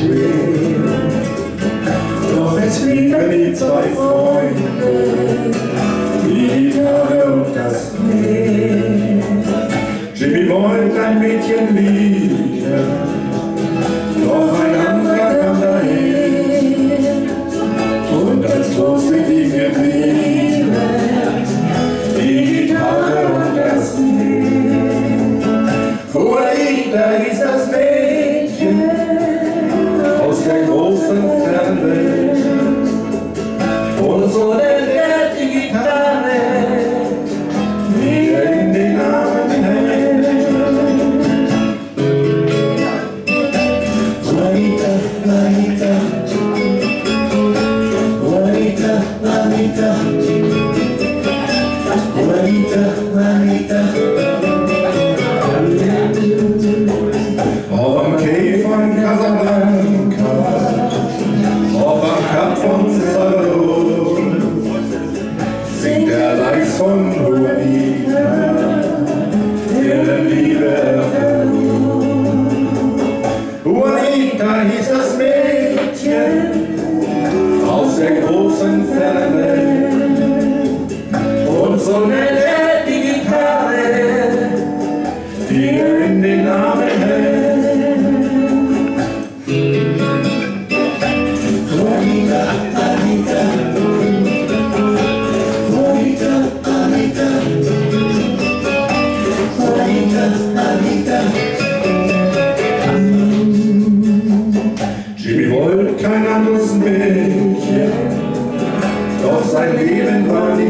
schwer. Doch es liegen die zwei Freunde, die Gitarre und das Meer. Jimmy wollte ein Mädchen lieben, doch ein anderer kam dahin. Und als Trost mit ihm geblieben, die Gitarre und das Meer. Vor ihm, da hieß das Marita, Marita. Auf dem Cay von Casablanca, auf dem Kap von Cesaro, singt der Lachs von Juanita, Romina, ihre Liebe Juanita hieß das Mädchen aus der großen Ferne. Und so In den Namen hält. Bonita, Anita, Bonita, Anita, Bonita, Anita. Jimmy wollte kein anderes Mädchen, doch sein Leben war nicht.